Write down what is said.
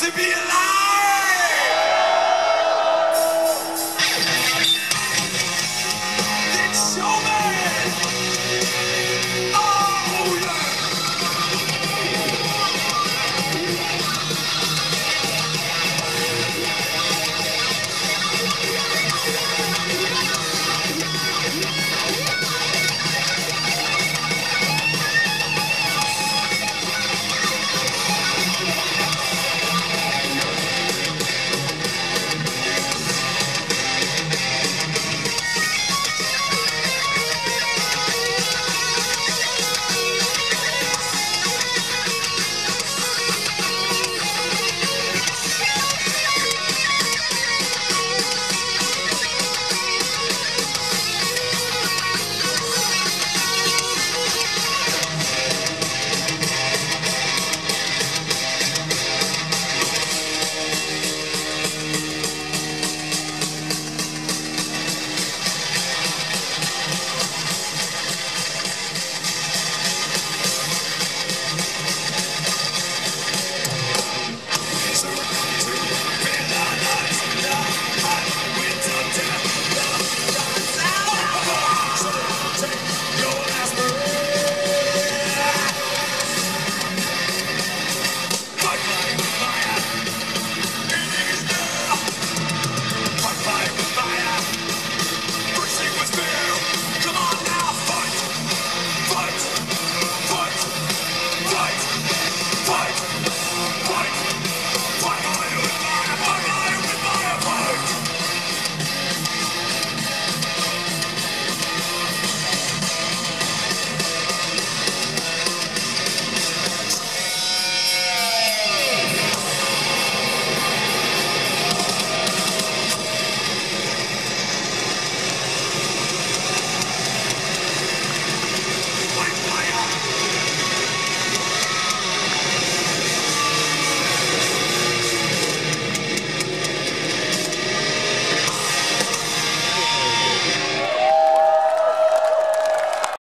to be alive.